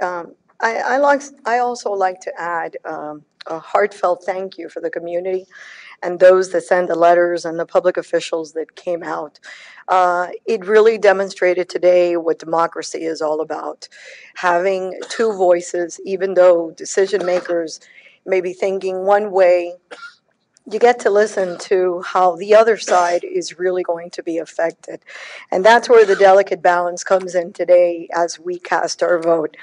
Um, I, I like, I also like to add, um, a heartfelt thank you for the community and those that sent the letters and the public officials that came out. Uh, it really demonstrated today what democracy is all about. Having two voices, even though decision makers may be thinking one way, you get to listen to how the other side is really going to be affected. And that's where the delicate balance comes in today as we cast our vote.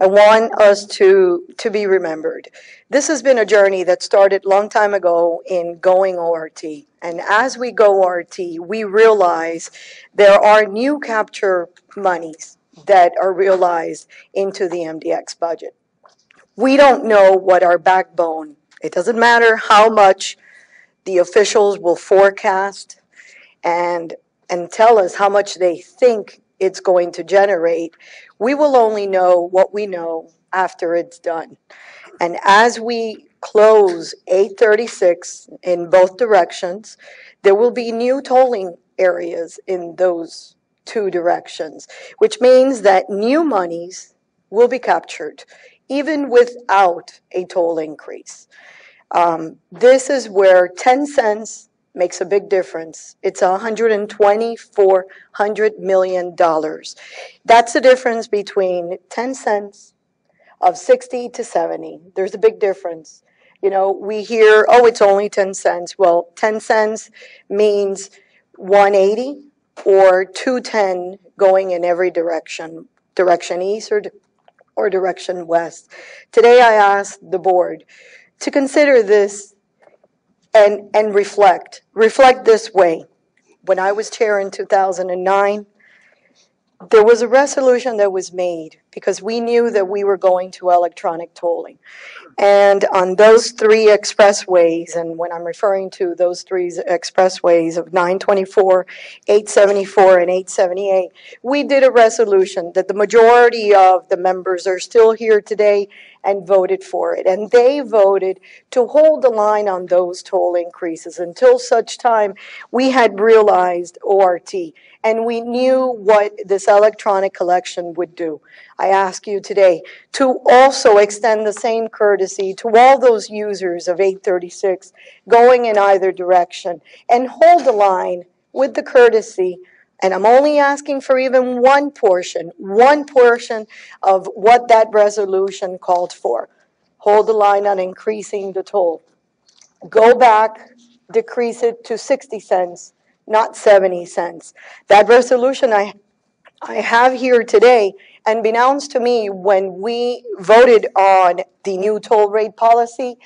I want us to, to be remembered. This has been a journey that started long time ago in going ORT. And as we go ORT, we realize there are new capture monies that are realized into the MDX budget. We don't know what our backbone, it doesn't matter how much the officials will forecast and, and tell us how much they think it's going to generate. We will only know what we know after it's done. And as we close 836 in both directions, there will be new tolling areas in those two directions, which means that new monies will be captured even without a toll increase. Um, this is where 10 cents makes a big difference. It's $124 million. That's the difference between 10 cents of 60 to 70. There's a big difference. You know, we hear, oh, it's only 10 cents. Well, 10 cents means 180 or 210 going in every direction, direction east or, or direction west. Today I asked the board to consider this and, and reflect. Reflect this way. When I was chair in 2009, there was a resolution that was made because we knew that we were going to electronic tolling. And on those three expressways, and when I'm referring to those three expressways of 924, 874, and 878, we did a resolution that the majority of the members are still here today and voted for it. And they voted to hold the line on those toll increases until such time we had realized ORT and we knew what this electronic collection would do. I ask you today to also extend the same courtesy to all those users of 836 going in either direction and hold the line with the courtesy and I'm only asking for even one portion, one portion of what that resolution called for. Hold the line on increasing the toll. Go back, decrease it to 60 cents, not 70 cents. That resolution I, I have here today unbeknownst to me, when we voted on the new toll rate policy,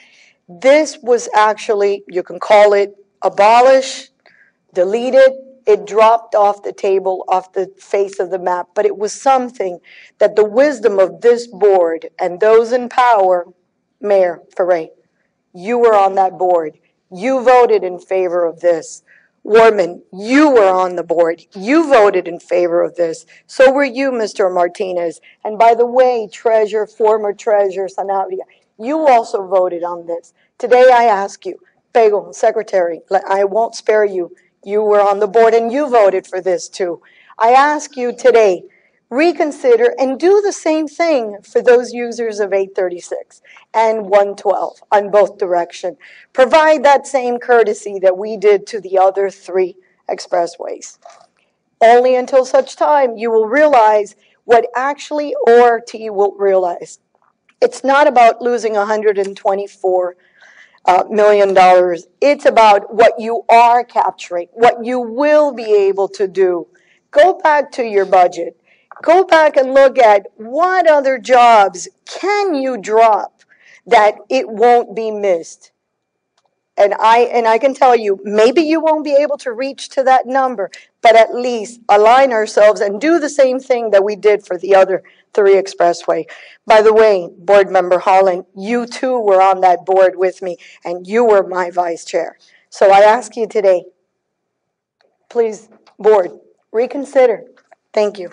this was actually, you can call it abolish, delete it, it dropped off the table, off the face of the map, but it was something that the wisdom of this board and those in power, Mayor Ferre, you were on that board. You voted in favor of this. Warman, you were on the board. You voted in favor of this. So were you, Mr. Martinez. And by the way, Treasurer, former Treasurer Sanabria, you also voted on this. Today I ask you, Pego, Secretary, I won't spare you. You were on the board and you voted for this too. I ask you today, reconsider and do the same thing for those users of 836 and 112 on both direction. Provide that same courtesy that we did to the other three expressways. Only until such time you will realize what actually ORT will realize. It's not about losing 124 uh, million dollars. It's about what you are capturing, what you will be able to do. Go back to your budget. Go back and look at what other jobs can you drop that it won't be missed. And I and I can tell you, maybe you won't be able to reach to that number, but at least align ourselves and do the same thing that we did for the other three expressway. By the way, board member Holland, you too were on that board with me and you were my vice chair. So I ask you today, please, board, reconsider. Thank you.